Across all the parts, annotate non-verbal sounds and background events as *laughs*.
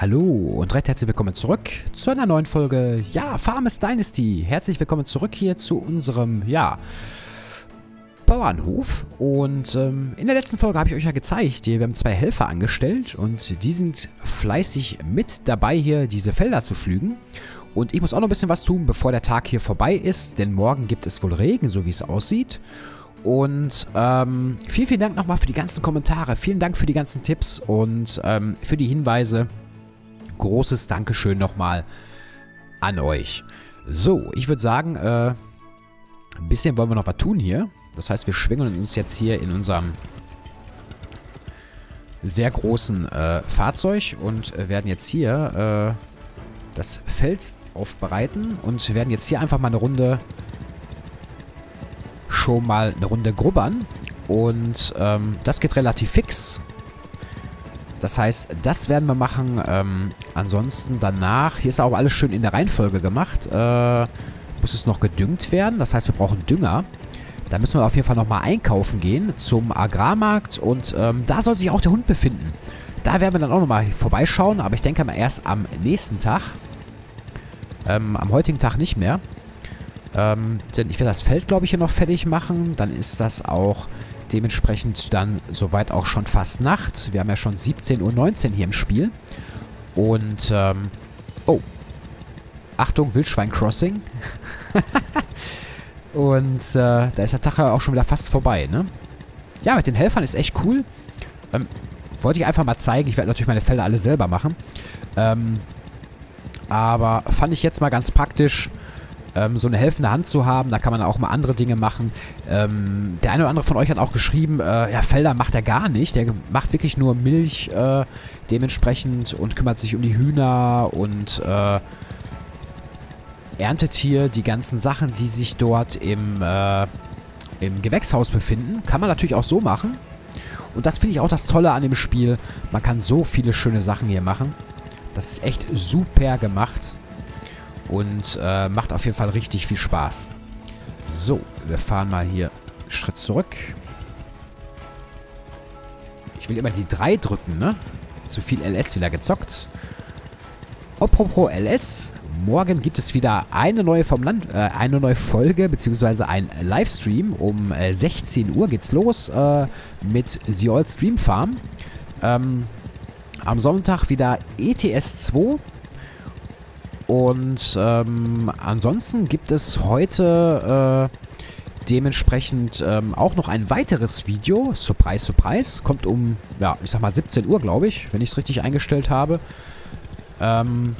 Hallo und recht herzlich willkommen zurück zu einer neuen Folge, ja, Farmers Dynasty. Herzlich willkommen zurück hier zu unserem, ja, Bauernhof. Und ähm, in der letzten Folge habe ich euch ja gezeigt, wir haben zwei Helfer angestellt und die sind fleißig mit dabei hier, diese Felder zu pflügen. Und ich muss auch noch ein bisschen was tun, bevor der Tag hier vorbei ist, denn morgen gibt es wohl Regen, so wie es aussieht. Und ähm, vielen, vielen Dank nochmal für die ganzen Kommentare, vielen Dank für die ganzen Tipps und ähm, für die Hinweise großes Dankeschön nochmal an euch. So, ich würde sagen, äh, ein bisschen wollen wir noch was tun hier. Das heißt, wir schwingen uns jetzt hier in unserem sehr großen äh, Fahrzeug und werden jetzt hier äh, das Feld aufbereiten und werden jetzt hier einfach mal eine Runde schon mal eine Runde grubbern. Und ähm, das geht relativ fix. Das heißt, das werden wir machen. Ähm, ansonsten danach, hier ist auch alles schön in der Reihenfolge gemacht. Äh, muss es noch gedüngt werden. Das heißt, wir brauchen Dünger. Da müssen wir auf jeden Fall nochmal einkaufen gehen zum Agrarmarkt. Und ähm, da soll sich auch der Hund befinden. Da werden wir dann auch nochmal vorbeischauen. Aber ich denke mal erst am nächsten Tag. Ähm, am heutigen Tag nicht mehr. Ähm, denn ich werde das Feld, glaube ich, hier noch fertig machen. Dann ist das auch Dementsprechend dann soweit auch schon fast Nacht. Wir haben ja schon 17.19 Uhr hier im Spiel. Und, ähm, oh. Achtung, Wildschwein-Crossing. *laughs* Und, äh, da ist der Tag ja auch schon wieder fast vorbei, ne? Ja, mit den Helfern ist echt cool. Ähm, wollte ich einfach mal zeigen. Ich werde natürlich meine Felder alle selber machen. Ähm, aber fand ich jetzt mal ganz praktisch, ähm, so eine helfende Hand zu haben. Da kann man auch mal andere Dinge machen. Ähm, der eine oder andere von euch hat auch geschrieben, äh, ja, Felder macht er gar nicht. Der macht wirklich nur Milch äh, dementsprechend und kümmert sich um die Hühner und äh, erntet hier die ganzen Sachen, die sich dort im, äh, im Gewächshaus befinden. Kann man natürlich auch so machen. Und das finde ich auch das Tolle an dem Spiel. Man kann so viele schöne Sachen hier machen. Das ist echt super gemacht. Und äh, macht auf jeden Fall richtig viel Spaß. So, wir fahren mal hier einen Schritt zurück. Ich will immer die 3 drücken, ne? Zu viel LS wieder gezockt. Apropos LS, morgen gibt es wieder eine neue vom Land, äh, eine neue Folge, beziehungsweise ein Livestream. Um äh, 16 Uhr geht's los äh, mit The Old Stream Farm. Ähm, am Sonntag wieder ETS 2. Und ähm, ansonsten gibt es heute äh, dementsprechend ähm, auch noch ein weiteres Video. Surprise, Surprise. Kommt um, ja, ich sag mal 17 Uhr, glaube ich, wenn ich es richtig eingestellt habe. Ähm,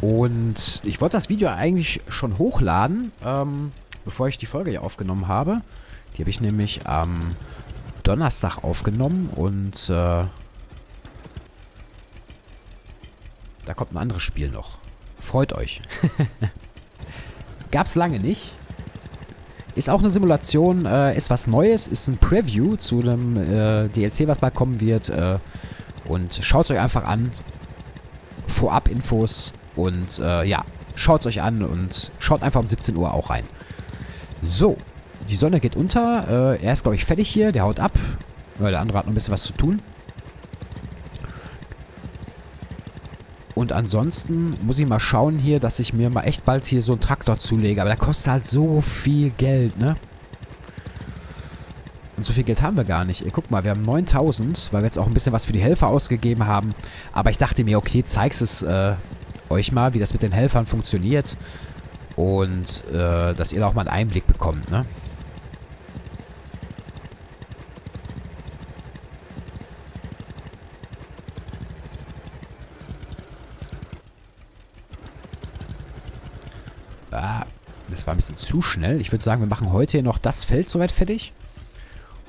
und ich wollte das Video eigentlich schon hochladen, ähm, bevor ich die Folge hier aufgenommen habe. Die habe ich nämlich am Donnerstag aufgenommen und äh, Da kommt ein anderes Spiel noch. Freut euch. *laughs* Gab's lange nicht. Ist auch eine Simulation, äh, ist was Neues, ist ein Preview zu einem äh, DLC, was bald kommen wird. Äh, und schaut euch einfach an. Vorab Infos und äh, ja, schaut euch an und schaut einfach um 17 Uhr auch rein. So, die Sonne geht unter. Äh, er ist, glaube ich, fertig hier. Der haut ab. Weil der andere hat noch ein bisschen was zu tun. Und ansonsten muss ich mal schauen hier, dass ich mir mal echt bald hier so einen Traktor zulege. Aber der kostet halt so viel Geld, ne? Und so viel Geld haben wir gar nicht. Ey, guck mal, wir haben 9000, weil wir jetzt auch ein bisschen was für die Helfer ausgegeben haben. Aber ich dachte mir, okay, zeig's es äh, euch mal, wie das mit den Helfern funktioniert. Und äh, dass ihr da auch mal einen Einblick bekommt, ne? Ah, das war ein bisschen zu schnell. Ich würde sagen, wir machen heute noch das Feld soweit fertig.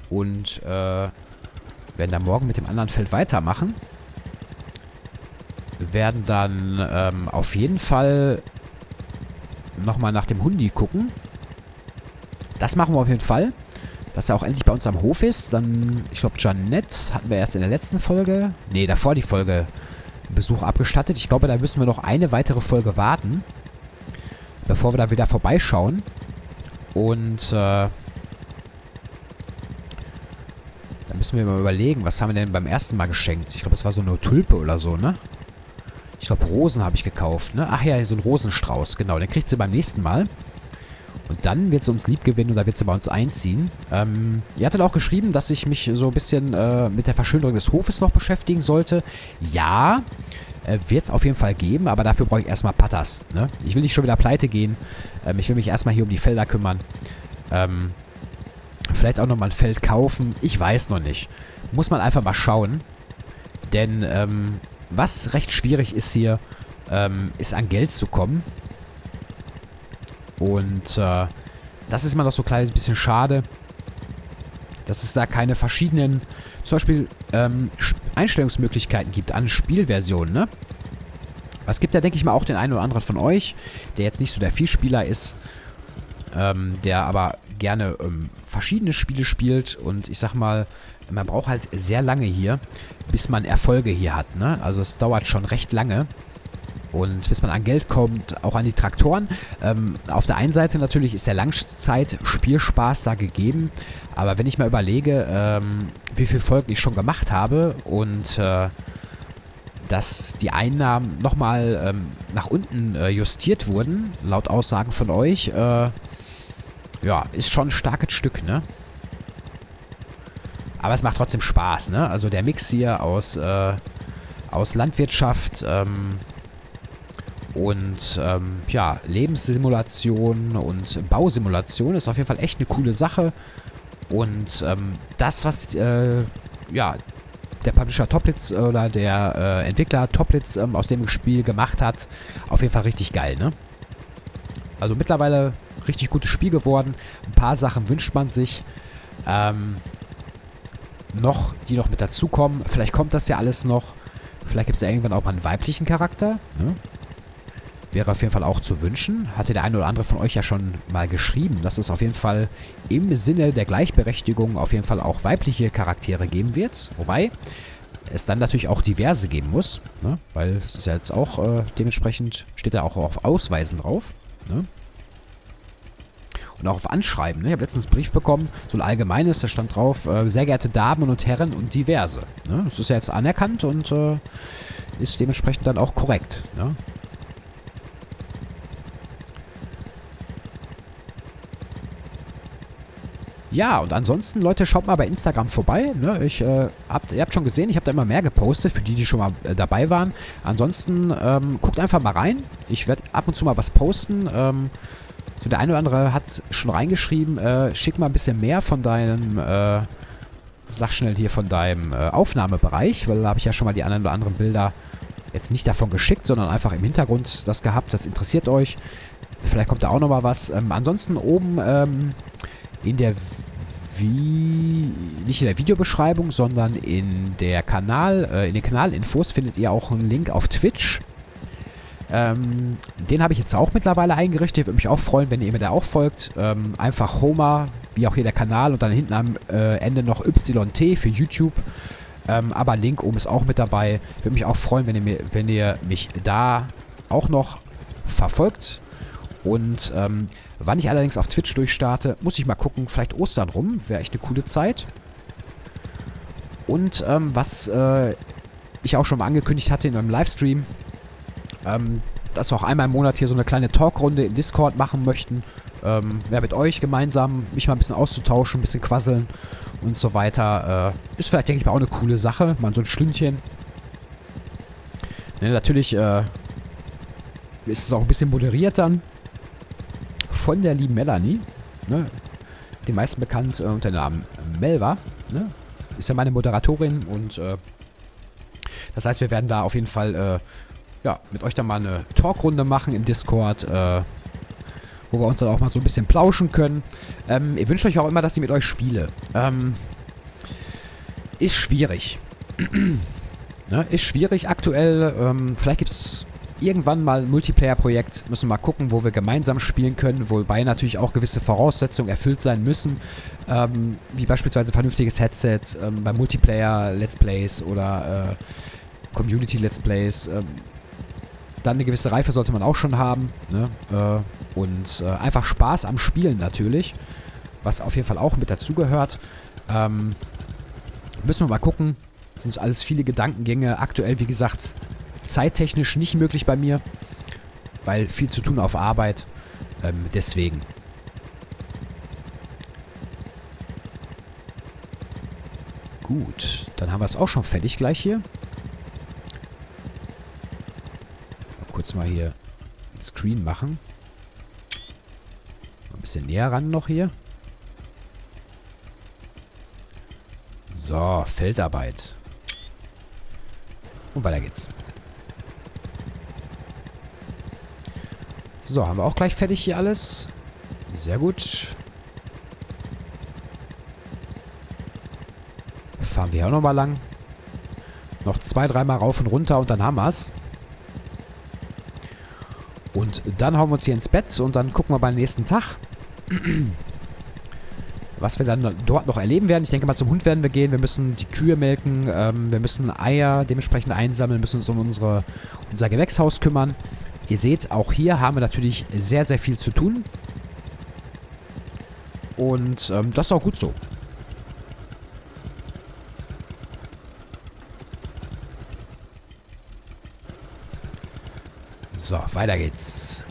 Und äh, werden dann morgen mit dem anderen Feld weitermachen. Wir werden dann ähm, auf jeden Fall nochmal nach dem Hundi gucken. Das machen wir auf jeden Fall. Dass er auch endlich bei uns am Hof ist. Dann, ich glaube, Janette hatten wir erst in der letzten Folge. Ne, davor die Folge Besuch abgestattet. Ich glaube, da müssen wir noch eine weitere Folge warten bevor wir da wieder vorbeischauen. Und äh, Da müssen wir mal überlegen, was haben wir denn beim ersten Mal geschenkt? Ich glaube, es war so eine Tulpe oder so, ne? Ich glaube, Rosen habe ich gekauft, ne? Ach ja, so ein Rosenstrauß, genau. Den kriegt sie beim nächsten Mal. Und dann wird sie uns lieb gewinnen und da wird sie bei uns einziehen. Ähm, ihr hattet auch geschrieben, dass ich mich so ein bisschen äh, mit der Verschönerung des Hofes noch beschäftigen sollte. Ja, äh, wird es auf jeden Fall geben, aber dafür brauche ich erstmal Patas. Ne? Ich will nicht schon wieder pleite gehen. Ähm, ich will mich erstmal hier um die Felder kümmern. Ähm, vielleicht auch nochmal ein Feld kaufen. Ich weiß noch nicht. Muss man einfach mal schauen. Denn ähm, was recht schwierig ist hier, ähm, ist an Geld zu kommen. Und äh, das ist immer noch so ein kleines bisschen schade, dass es da keine verschiedenen, zum Beispiel ähm, Einstellungsmöglichkeiten gibt an Spielversionen, ne? Es gibt ja, denke ich mal, auch den einen oder anderen von euch, der jetzt nicht so der Vielspieler ist, ähm, der aber gerne ähm, verschiedene Spiele spielt und ich sag mal, man braucht halt sehr lange hier, bis man Erfolge hier hat, ne? Also es dauert schon recht lange. Und bis man an Geld kommt, auch an die Traktoren. Ähm, auf der einen Seite natürlich ist der Langzeit-Spielspaß da gegeben. Aber wenn ich mal überlege, ähm, wie viele Folgen ich schon gemacht habe und äh, dass die Einnahmen nochmal ähm, nach unten äh, justiert wurden, laut Aussagen von euch, äh, ja, ist schon ein starkes Stück, ne? Aber es macht trotzdem Spaß, ne? Also der Mix hier aus, äh, aus Landwirtschaft, ähm, und ähm, ja, Lebenssimulation und Bausimulation ist auf jeden Fall echt eine coole Sache. Und ähm, das, was äh, ja, der Publisher Toplitz oder der äh, Entwickler Toplitz ähm, aus dem Spiel gemacht hat, auf jeden Fall richtig geil, ne? Also mittlerweile richtig gutes Spiel geworden. Ein paar Sachen wünscht man sich. Ähm, noch, die noch mit dazukommen. Vielleicht kommt das ja alles noch. Vielleicht gibt es ja irgendwann auch mal einen weiblichen Charakter. Ne? Wäre auf jeden Fall auch zu wünschen. Hatte der eine oder andere von euch ja schon mal geschrieben, dass es auf jeden Fall im Sinne der Gleichberechtigung auf jeden Fall auch weibliche Charaktere geben wird. Wobei es dann natürlich auch diverse geben muss, ne? weil es ist ja jetzt auch äh, dementsprechend, steht da auch auf Ausweisen drauf. Ne? Und auch auf Anschreiben. Ne? Ich habe letztens einen Brief bekommen, so ein allgemeines, da stand drauf, äh, sehr geehrte Damen und Herren und diverse. Ne? Das ist ja jetzt anerkannt und äh, ist dementsprechend dann auch korrekt. Ne? Ja, und ansonsten, Leute, schaut mal bei Instagram vorbei. Ne? Ich, äh, habt, ihr habt schon gesehen, ich habe da immer mehr gepostet, für die, die schon mal äh, dabei waren. Ansonsten, ähm, guckt einfach mal rein. Ich werde ab und zu mal was posten. Ähm, so der eine oder andere hat schon reingeschrieben, äh, schick mal ein bisschen mehr von deinem, äh, sag schnell hier, von deinem äh, Aufnahmebereich, weil da habe ich ja schon mal die anderen oder anderen Bilder jetzt nicht davon geschickt, sondern einfach im Hintergrund das gehabt. Das interessiert euch. Vielleicht kommt da auch nochmal was. Ähm, ansonsten oben ähm, in der wie nicht in der Videobeschreibung, sondern in der Kanal, äh, in den Kanalinfos findet ihr auch einen Link auf Twitch. Ähm, den habe ich jetzt auch mittlerweile eingerichtet. Würde mich auch freuen, wenn ihr mir da auch folgt. Ähm, einfach Homer, wie auch hier der Kanal und dann hinten am äh, Ende noch YT für YouTube. Ähm, aber Link oben ist auch mit dabei. Würde mich auch freuen, wenn ihr, mir, wenn ihr mich da auch noch verfolgt. Und ähm, Wann ich allerdings auf Twitch durchstarte, muss ich mal gucken. Vielleicht Ostern rum. Wäre echt eine coole Zeit. Und ähm, was äh, ich auch schon mal angekündigt hatte in einem Livestream, ähm, dass wir auch einmal im Monat hier so eine kleine Talkrunde in Discord machen möchten. Ähm, ja, mit euch gemeinsam mich mal ein bisschen auszutauschen, ein bisschen quasseln und so weiter. Äh, ist vielleicht, denke ich mal, auch eine coole Sache. Mal so ein Stündchen. Ne, natürlich äh, ist es auch ein bisschen moderiert dann von der lieben Melanie. Ne? Die meisten bekannt äh, unter dem Namen Melva. Ne? Ist ja meine Moderatorin und äh, das heißt, wir werden da auf jeden Fall äh, ja, mit euch dann mal eine Talkrunde machen im Discord, äh, wo wir uns dann auch mal so ein bisschen plauschen können. Ähm, ihr wünscht euch auch immer, dass ich mit euch spiele. Ähm, ist schwierig. *clears throat* ne? Ist schwierig aktuell. Ähm, vielleicht gibt es irgendwann mal ein Multiplayer-Projekt. Müssen wir mal gucken, wo wir gemeinsam spielen können, wobei natürlich auch gewisse Voraussetzungen erfüllt sein müssen. Ähm, wie beispielsweise vernünftiges Headset ähm, bei Multiplayer-Let's Plays oder äh, Community-Let's Plays. Ähm, dann eine gewisse Reife sollte man auch schon haben. Ne? Äh, und äh, einfach Spaß am Spielen natürlich. Was auf jeden Fall auch mit dazugehört. Ähm, Müssen wir mal gucken. Sind alles viele Gedankengänge. Aktuell, wie gesagt, zeittechnisch nicht möglich bei mir. Weil viel zu tun auf Arbeit. Ähm, deswegen. Gut, dann haben wir es auch schon fertig gleich hier. Mal kurz mal hier ein Screen machen. Ein bisschen näher ran noch hier. So, Feldarbeit. Und weiter geht's. So, haben wir auch gleich fertig hier alles. Sehr gut. Fahren wir hier auch nochmal lang. Noch zwei, dreimal rauf und runter und dann haben wir's. Und dann hauen wir uns hier ins Bett und dann gucken wir beim nächsten Tag, *clears throat* was wir dann dort noch erleben werden. Ich denke mal, zum Hund werden wir gehen. Wir müssen die Kühe melken. Ähm, wir müssen Eier dementsprechend einsammeln. müssen uns um unsere, unser Gewächshaus kümmern. Ihr seht, auch hier haben wir natürlich sehr, sehr viel zu tun. Und ähm, das ist auch gut so. So, weiter geht's.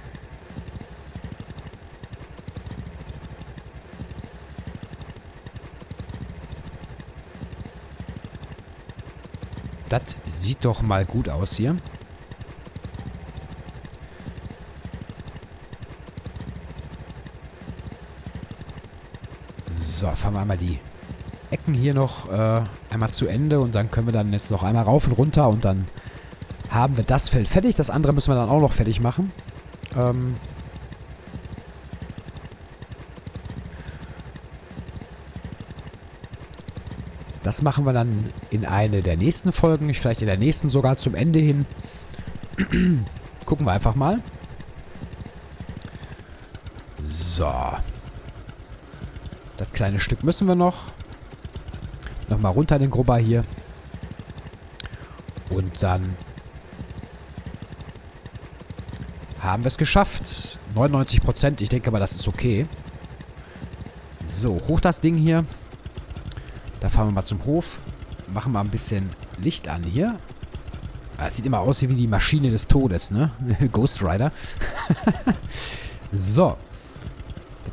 Das sieht doch mal gut aus hier. So, fahren wir einmal die Ecken hier noch äh, einmal zu Ende und dann können wir dann jetzt noch einmal rauf und runter und dann haben wir das Feld fertig. Das andere müssen wir dann auch noch fertig machen. Ähm das machen wir dann in eine der nächsten Folgen. Vielleicht in der nächsten sogar zum Ende hin. *clears throat* Gucken wir einfach mal. So. Das kleine Stück müssen wir noch. Nochmal runter den Grubber hier. Und dann haben wir es geschafft. 99%. Ich denke mal, das ist okay. So, hoch das Ding hier. Da fahren wir mal zum Hof. Machen mal ein bisschen Licht an hier. Das ah, sieht immer aus wie die Maschine des Todes, ne? *laughs* Ghost Rider. *laughs* so.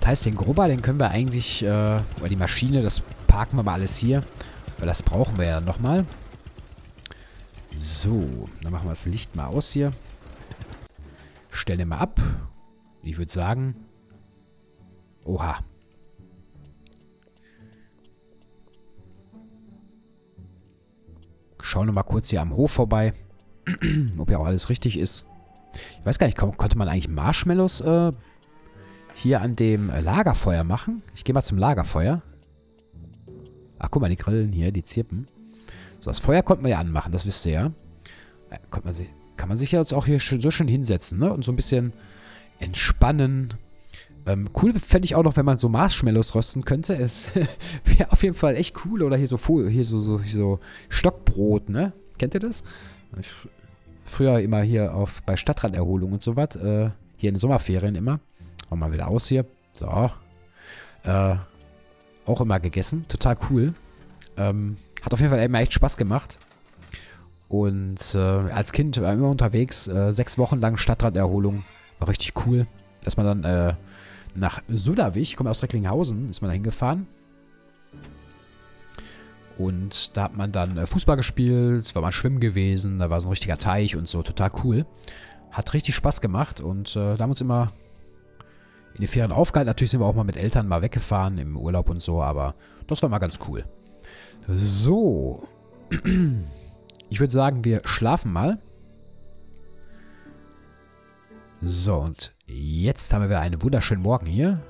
Heißt, den Grubber, den können wir eigentlich, äh, oder die Maschine, das parken wir mal alles hier. Weil das brauchen wir ja nochmal. So, dann machen wir das Licht mal aus hier. Stellen mal ab. Ich würde sagen... Oha. Schauen wir mal kurz hier am Hof vorbei. *clears throat* ob ja auch alles richtig ist. Ich weiß gar nicht, konnte man eigentlich Marshmallows äh, hier an dem äh, Lagerfeuer machen? Ich gehe mal zum Lagerfeuer. Ach, guck mal, die Grillen hier, die zirpen. So, das Feuer konnte man ja anmachen, das wisst ihr ja. Äh, konnte man sich, kann man sich jetzt auch hier so schön hinsetzen, ne? Und so ein bisschen entspannen. Ähm, cool fände ich auch noch, wenn man so Marshmallows rösten könnte. Es *laughs* wäre auf jeden Fall echt cool. Oder hier so, hier so, so, so Stockbrot, ne? Kennt ihr das? Ich, früher immer hier auf bei Stadtranderholung und so was. Äh, hier in den Sommerferien immer. Machen mal wieder aus hier. So. Äh, auch immer gegessen. Total cool. Ähm, hat auf jeden Fall immer echt Spaß gemacht. Und äh, als Kind war immer unterwegs, äh, sechs Wochen lang Stadtraderholung. War richtig cool. Dass man dann äh, nach ich komme aus Recklinghausen, ist man da hingefahren. Und da hat man dann äh, Fußball gespielt, war mal schwimmen gewesen, da war so ein richtiger Teich und so, total cool. Hat richtig Spaß gemacht und äh, da haben wir uns immer in den Ferien aufgehalten. Natürlich sind wir auch mal mit Eltern mal weggefahren im Urlaub und so, aber das war mal ganz cool. So. *clears throat* Ich würde sagen, wir schlafen mal. So, und jetzt haben wir wieder einen wunderschönen Morgen hier.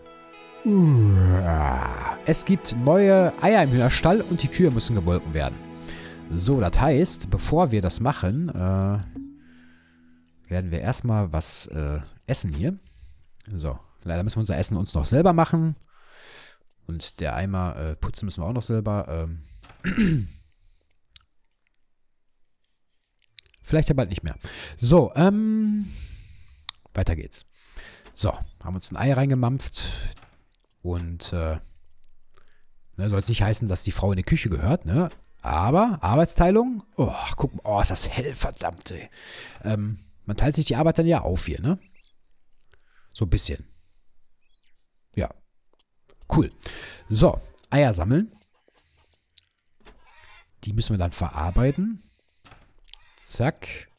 Es gibt neue Eier im Hühnerstall und die Kühe müssen gemolken werden. So, das heißt, bevor wir das machen, äh, werden wir erstmal was äh, essen hier. So, leider müssen wir unser Essen uns noch selber machen. Und der Eimer äh, putzen müssen wir auch noch selber. Ähm *clears throat* Vielleicht ja bald nicht mehr. So, ähm, weiter geht's. So, haben uns ein Ei reingemampft und äh, ne, soll es nicht heißen, dass die Frau in die Küche gehört, ne? Aber Arbeitsteilung, oh, guck mal, oh, ist das hell, verdammt, ey. Ähm, man teilt sich die Arbeit dann ja auf hier, ne? So ein bisschen. Cool. So, Eier sammeln. Die müssen wir dann verarbeiten. Zack.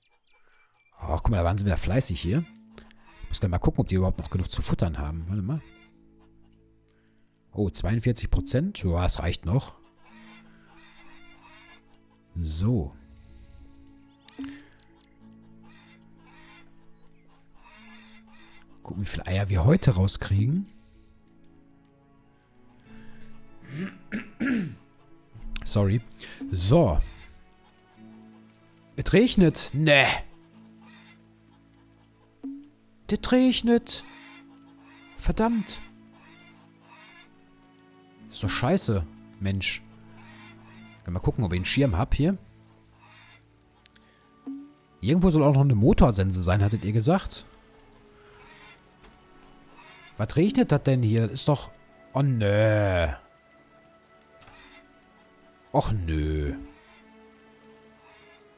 Oh, guck mal, da waren sie wieder fleißig hier. Ich muss gleich mal gucken, ob die überhaupt noch genug zu futtern haben. Warte mal. Oh, 42 Prozent. Ja, es reicht noch. So. Gucken, wie viele Eier wir heute rauskriegen. Sorry. So. Es regnet. Ne. Das regnet. Verdammt. ist doch scheiße, Mensch. Mal gucken, ob ich einen Schirm habe hier. Irgendwo soll auch noch eine Motorsense sein, hattet ihr gesagt? Was regnet das denn hier? Das ist doch... Oh, nö. Och, nö.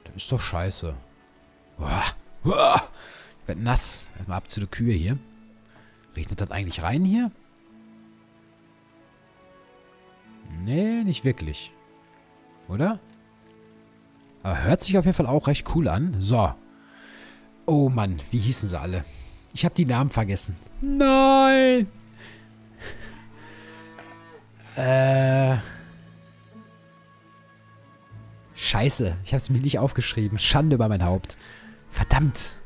Das ist doch scheiße. Uah. Uah. Ich werde nass. Erstmal ab zu der Kühe hier. Regnet das eigentlich rein hier? Nee, nicht wirklich. Oder? Aber hört sich auf jeden Fall auch recht cool an. So. Oh Mann, wie hießen sie alle? Ich habe die Namen vergessen. Nein! *laughs* Äh... Scheiße, ich habe es mir nicht aufgeschrieben. Schande über mein Haupt. Verdammt.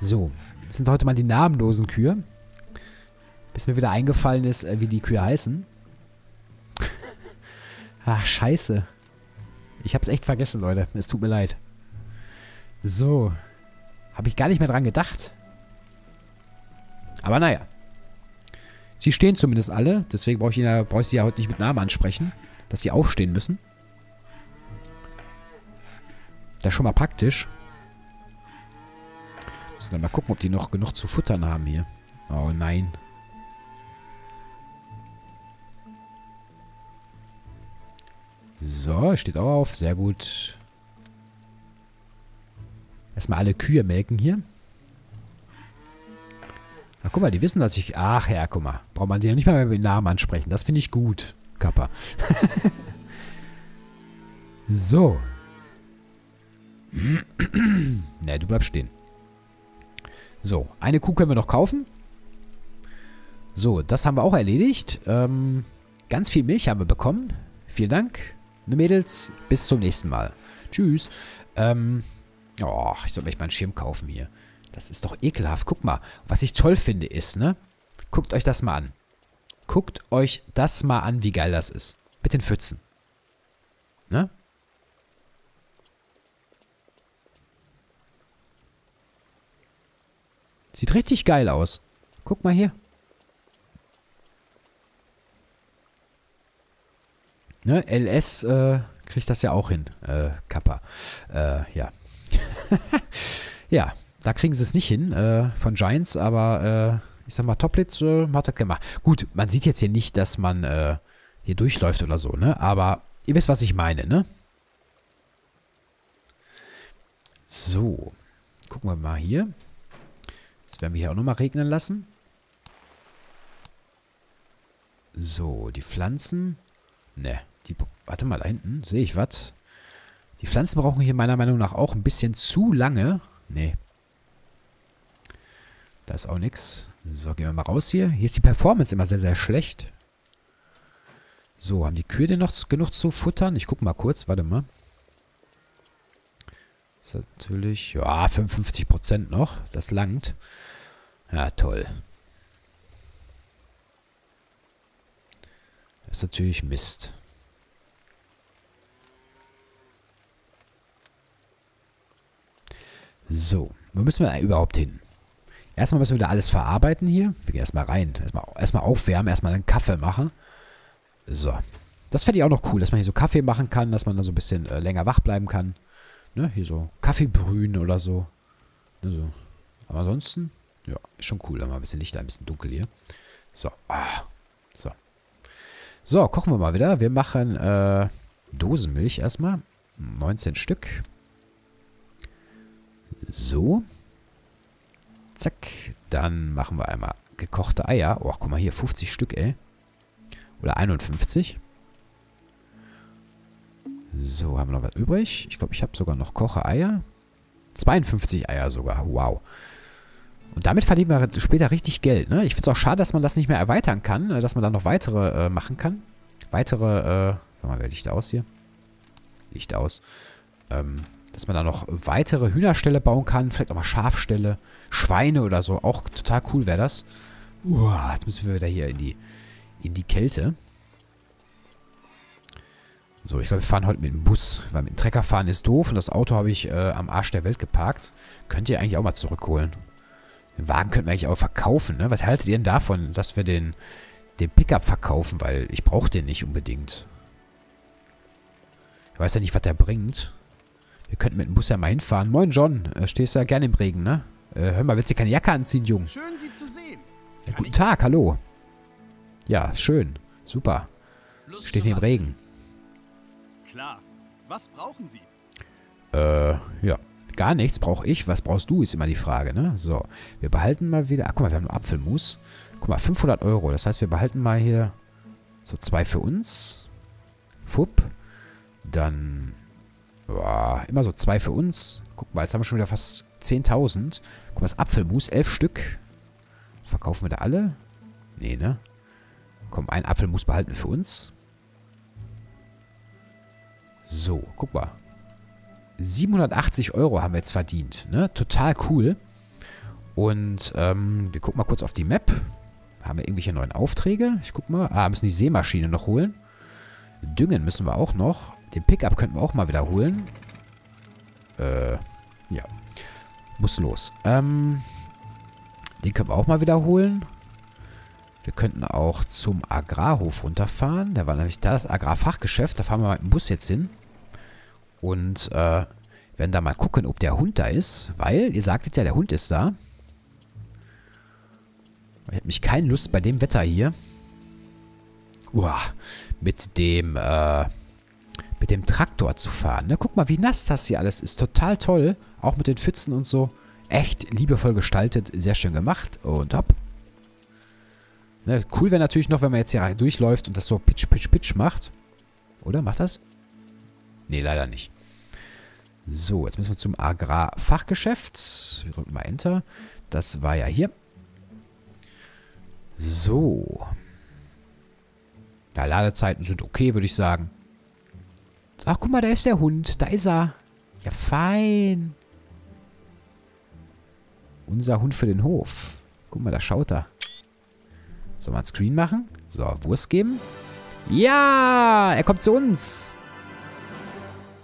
So, das sind heute mal die namenlosen Kühe. Bis mir wieder eingefallen ist, äh, wie die Kühe heißen. *laughs* Ach, scheiße. Ich hab's echt vergessen, Leute. Es tut mir leid. So. Habe ich gar nicht mehr dran gedacht. Aber naja. Sie stehen zumindest alle. Deswegen brauche ich, brauch ich sie ja heute nicht mit Namen ansprechen. Dass sie aufstehen müssen. Das ist schon mal praktisch. Müssen dann mal gucken, ob die noch genug zu futtern haben hier. Oh nein. So, steht auf. Sehr gut. Erstmal alle Kühe melken hier. Ach, guck mal, die wissen, dass ich... Ach ja, guck mal. Braucht man die nicht mal mit dem Namen ansprechen. Das finde ich gut, Kappa. *laughs* so. Ne, du bleibst stehen. So, eine Kuh können wir noch kaufen. So, das haben wir auch erledigt. Ähm, ganz viel Milch haben wir bekommen. Vielen Dank. Mädels, bis zum nächsten Mal. Tschüss. Ähm, oh, ich soll mir echt mal einen Schirm kaufen hier. Das ist doch ekelhaft. Guck mal, was ich toll finde ist, ne? Guckt euch das mal an. Guckt euch das mal an, wie geil das ist. Mit den Pfützen. Ne? Sieht richtig geil aus. Guck mal hier. Ne, LS äh, kriegt das ja auch hin, äh, Kappa. Äh, ja. *laughs* ja, da kriegen sie es nicht hin äh, von Giants, aber äh, ich sag mal, Toplitz äh, hat das gemacht. Gut, man sieht jetzt hier nicht, dass man äh, hier durchläuft oder so, ne? Aber ihr wisst, was ich meine, ne? So. Gucken wir mal hier. Jetzt werden wir hier auch nochmal regnen lassen. So, die Pflanzen. Ne, die, warte mal, da hinten sehe ich was. Die Pflanzen brauchen hier meiner Meinung nach auch ein bisschen zu lange. Nee. Da ist auch nichts. So, gehen wir mal raus hier. Hier ist die Performance immer sehr, sehr schlecht. So, haben die Kühe denn noch genug zu futtern? Ich gucke mal kurz, warte mal. Ist natürlich, ja, 55% noch. Das langt. Ja, toll. Das ist natürlich Mist. So, wo müssen wir überhaupt hin? Erstmal müssen wir da alles verarbeiten hier. Wir gehen erstmal rein. Erstmal, erstmal aufwärmen, erstmal einen Kaffee machen. So. Das fände ich auch noch cool, dass man hier so Kaffee machen kann, dass man da so ein bisschen äh, länger wach bleiben kann. Ne, hier so Kaffee brühen oder so. Ne. Aber ansonsten, ja, ist schon cool. Da mal ein bisschen Licht, ein bisschen dunkel hier. So. Ah. So. So, kochen wir mal wieder. Wir machen, äh, Dosenmilch erstmal. 19 Stück. So. Zack. Dann machen wir einmal gekochte Eier. Oh, guck mal hier, 50 Stück, ey. Oder 51. So, haben wir noch was übrig? Ich glaube, ich habe sogar noch Koche-Eier. 52 Eier sogar. Wow. Und damit verdienen wir später richtig Geld, ne? Ich finde es auch schade, dass man das nicht mehr erweitern kann, äh, dass man da noch weitere äh, machen kann. Weitere, äh, sag mal, wer Licht aus hier? Licht aus. Ähm, dass man da noch weitere Hühnerställe bauen kann, vielleicht auch mal Schafställe, Schweine oder so. Auch total cool wäre das. Uah, jetzt müssen wir wieder hier in die, in die Kälte. So, ich glaube, wir fahren heute mit dem Bus, weil mit dem Trecker fahren ist doof und das Auto habe ich äh, am Arsch der Welt geparkt. Könnt ihr eigentlich auch mal zurückholen. Den Wagen könnten wir eigentlich auch verkaufen, ne? Was haltet ihr denn davon, dass wir den, den Pickup verkaufen? Weil ich brauche den nicht unbedingt. Ich weiß ja nicht, was der bringt. Wir könnten mit dem Bus ja mal hinfahren. Moin, John. Äh, stehst du ja gerne im Regen, ne? Äh, hör mal, willst du keine Jacke anziehen, Jung? Schön, Sie zu sehen. Ja, guten Tag, hallo. Ja, schön. Super. Lust Steht hier im Regen. Klar. Was brauchen Sie? Äh, ja. Gar nichts brauche ich. Was brauchst du, ist immer die Frage, ne? So. Wir behalten mal wieder... Ach, guck mal, wir haben nur Apfelmus. Guck mal, 500 Euro. Das heißt, wir behalten mal hier so zwei für uns. Fupp. Dann... Ja, immer so zwei für uns. Guck mal, jetzt haben wir schon wieder fast 10.000. Guck mal, das Apfelmus, elf Stück. Verkaufen wir da alle? Nee, ne? Komm, ein Apfelmus behalten wir für uns. So, guck mal. 780 Euro haben wir jetzt verdient. Ne? Total cool. Und ähm, wir gucken mal kurz auf die Map. Haben wir irgendwelche neuen Aufträge? Ich guck mal. Ah, müssen die Seemaschine noch holen. Düngen müssen wir auch noch. Den Pickup könnten wir auch mal wieder holen. Äh, ja. Muss los. Ähm, den können wir auch mal wiederholen. Wir könnten auch zum Agrarhof runterfahren. Da war nämlich da das Agrarfachgeschäft. Da fahren wir mit dem Bus jetzt hin. Und äh, werden da mal gucken, ob der Hund da ist. Weil, ihr sagtet ja, der Hund ist da. Ich habe mich keine Lust bei dem Wetter hier. Uah, mit dem, äh, mit dem Traktor zu fahren. Ne? Guck mal, wie nass das hier alles ist. Total toll. Auch mit den Pfützen und so. Echt liebevoll gestaltet. Sehr schön gemacht. Und hopp. Ne, cool wäre natürlich noch, wenn man jetzt hier durchläuft und das so pitch, pitch, pitch macht. Oder? Macht das? Nee, leider nicht. So, jetzt müssen wir zum Agrarfachgeschäft. Wir drücken mal Enter. Das war ja hier. So. Ja, Ladezeiten sind okay, würde ich sagen. Ach, guck mal, da ist der Hund. Da ist er. Ja, fein. Unser Hund für den Hof. Guck mal, da schaut er. Wir ein Screen machen? So, Wurst geben. Ja, er kommt zu uns.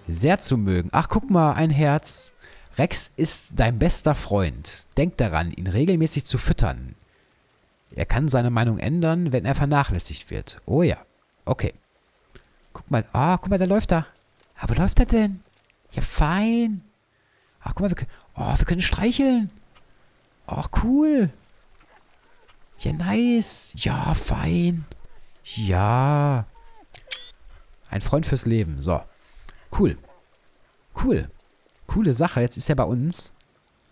Sehr zu mögen. Ach, guck mal, ein Herz. Rex ist dein bester Freund. Denk daran, ihn regelmäßig zu füttern. Er kann seine Meinung ändern, wenn er vernachlässigt wird. Oh ja. Okay. Guck mal. Ah, guck mal, da läuft er. Ah, wo läuft er denn? Ja, fein. Ach, guck mal, wir können, oh, wir können streicheln. Ach, cool. Ja, nice. Ja, fein. Ja. Ein Freund fürs Leben. So. Cool. Cool. Coole Sache. Jetzt ist er bei uns.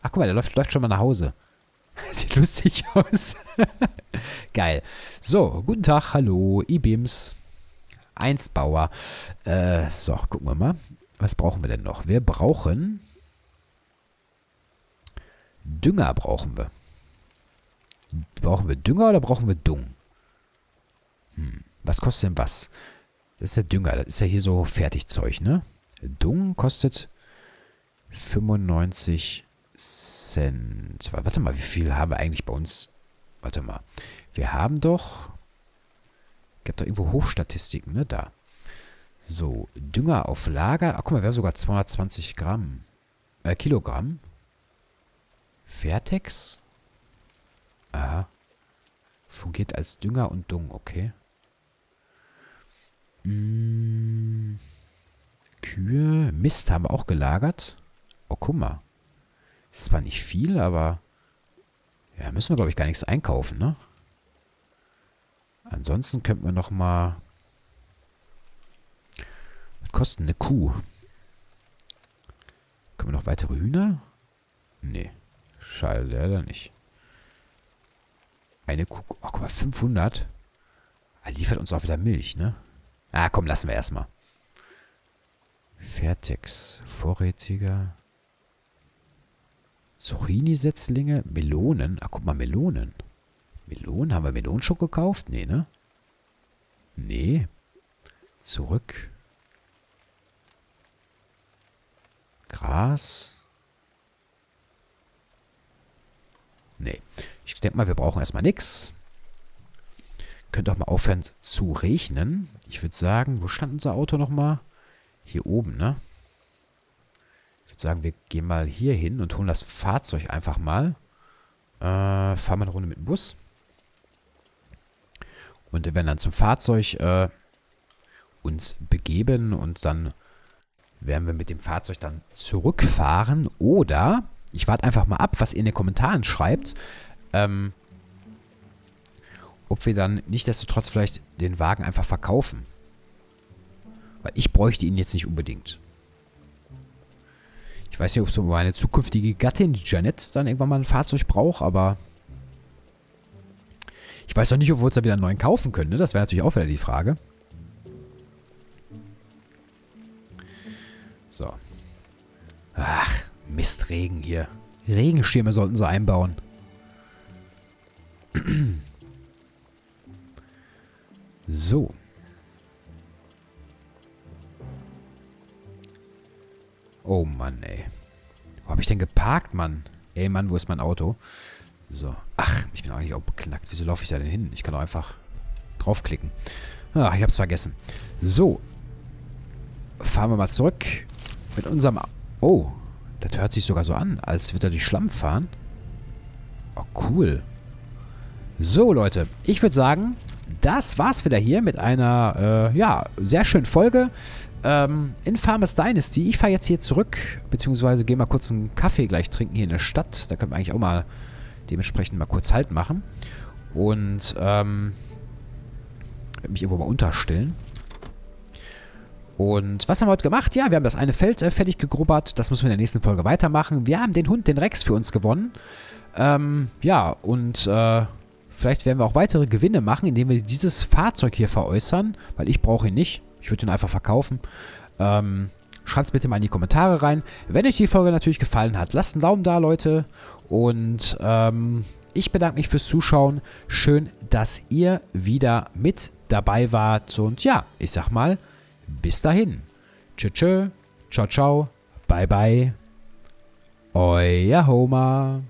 Ach, guck mal, der läuft, läuft schon mal nach Hause. *laughs* Sieht lustig aus. *laughs* Geil. So, guten Tag, hallo, E-Beams. Einstbauer. Äh, so, gucken wir mal. Was brauchen wir denn noch? Wir brauchen... Dünger brauchen wir. Brauchen wir Dünger oder brauchen wir Dung? Hm, was kostet denn was? Das ist der Dünger. Das ist ja hier so Fertigzeug, ne? Dung kostet 95 Cent. Warte mal, wie viel haben wir eigentlich bei uns? Warte mal. Wir haben doch... Gibt doch irgendwo Hochstatistiken, ne? Da. So, Dünger auf Lager. Ach, guck mal, wir haben sogar 220 Gramm. Äh, Kilogramm. Vertex. Aha. Fungiert als Dünger und Dung, okay. Mmh. Kühe. Mist haben wir auch gelagert. Oh, guck mal. Ist zwar nicht viel, aber... Ja, müssen wir, glaube ich, gar nichts einkaufen, ne? Ansonsten könnten wir noch mal... kostet eine Kuh? Können wir noch weitere Hühner? Nee. Schade, leider nicht. Eine Kuh. Oh, guck mal, 500. Er liefert uns auch wieder Milch, ne? Ah, komm, lassen wir erstmal. Fertex. Vorrätiger. Zucchini-Setzlinge. Melonen. Ah, guck mal, Melonen. Melonen? Haben wir Melonen schon gekauft? Nee, ne? Nee. Zurück. Gras. Nee. Ich denke mal, wir brauchen erstmal nichts. Könnte auch mal aufhören zu regnen. Ich würde sagen, wo stand unser Auto nochmal? Hier oben, ne? Ich würde sagen, wir gehen mal hier hin und holen das Fahrzeug einfach mal. Äh, fahren wir eine Runde mit dem Bus. Und wir werden dann zum Fahrzeug äh, uns begeben und dann werden wir mit dem Fahrzeug dann zurückfahren. Oder ich warte einfach mal ab, was ihr in den Kommentaren schreibt. Ähm, ob wir dann nichtsdestotrotz vielleicht den Wagen einfach verkaufen. Weil ich bräuchte ihn jetzt nicht unbedingt. Ich weiß nicht, ob so meine zukünftige Gattin, Janet, dann irgendwann mal ein Fahrzeug braucht, aber... Ich weiß auch nicht, ob wir uns da wieder einen neuen kaufen können, ne? Das wäre natürlich auch wieder die Frage. So. Ach, Mistregen hier. Regenschirme sollten sie einbauen. *clears throat* So. Oh Mann, ey. Wo habe ich denn geparkt, Mann? Ey, Mann, wo ist mein Auto? So. Ach, ich bin eigentlich auch beknackt. Wieso laufe ich da denn hin? Ich kann doch einfach draufklicken. Ach, ich hab's vergessen. So. Fahren wir mal zurück mit unserem... Oh, das hört sich sogar so an, als würde er durch Schlamm fahren. Oh, cool. So, Leute. Ich würde sagen, das war's wieder hier mit einer, äh, ja, sehr schönen Folge. Ähm, in Farmers Dynasty. Ich fahre jetzt hier zurück, beziehungsweise gehe mal kurz einen Kaffee gleich trinken hier in der Stadt. Da können wir eigentlich auch mal dementsprechend mal kurz Halt machen. Und, ähm, mich irgendwo mal unterstellen. Und was haben wir heute gemacht? Ja, wir haben das eine Feld äh, fertig gegrubbert. Das müssen wir in der nächsten Folge weitermachen. Wir haben den Hund, den Rex, für uns gewonnen. Ähm, ja, und äh, vielleicht werden wir auch weitere Gewinne machen, indem wir dieses Fahrzeug hier veräußern. Weil ich brauche ihn nicht. Ich würde ihn einfach verkaufen. Ähm, Schreibt es bitte mal in die Kommentare rein. Wenn euch die Folge natürlich gefallen hat, lasst einen Daumen da, Leute. Und ähm, ich bedanke mich fürs Zuschauen. Schön, dass ihr wieder mit dabei wart. Und ja, ich sag mal, bis dahin. Tschö, tschö. Ciao, ciao. Bye, bye. Euer Homer.